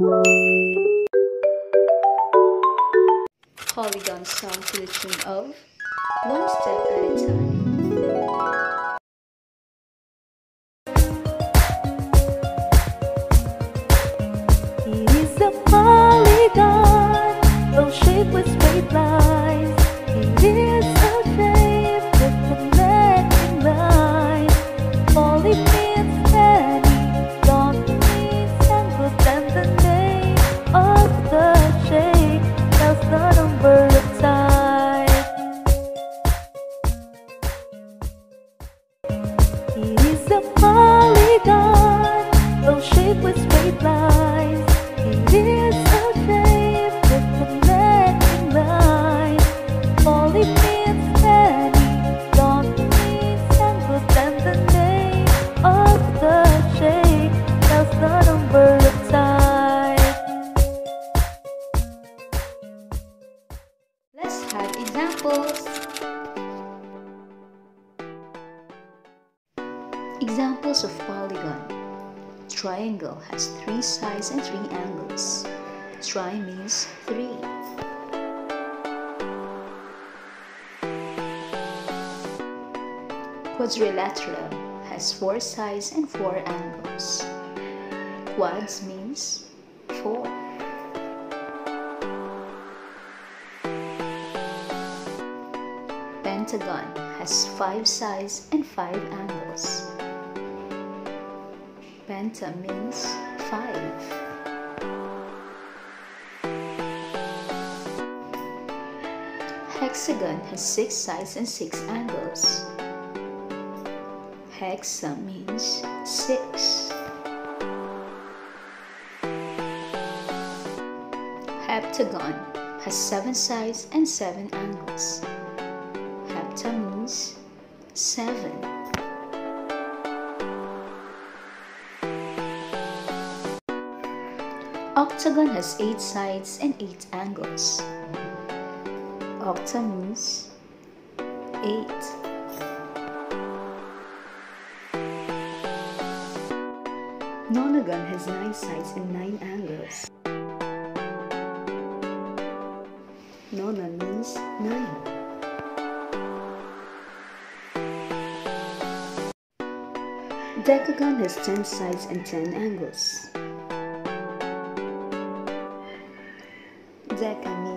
Polygon song to the tune of One Step at a Time. It is a polygon, though shaped with straight lines. A polygon, though shaped with straight lines. It is a shape with connecting lines. Poly means many, dot means angle, and the of the shape tells the number of. Let's have examples. Examples of polygon. Triangle has three sides and three angles. Tri means three. Quadrilateral has four sides and four angles. Quads means four. Pentagon has five sides and five angles. Penta means five. Hexagon has six sides and six angles. Hexa means six. Heptagon has seven sides and seven angles. Hepta means seven. Octagon has eight sides and eight angles. Octa means eight. Nonagon has nine sides and nine angles. Nona means nine. Decagon has 10 sides and 10 angles. 在改名。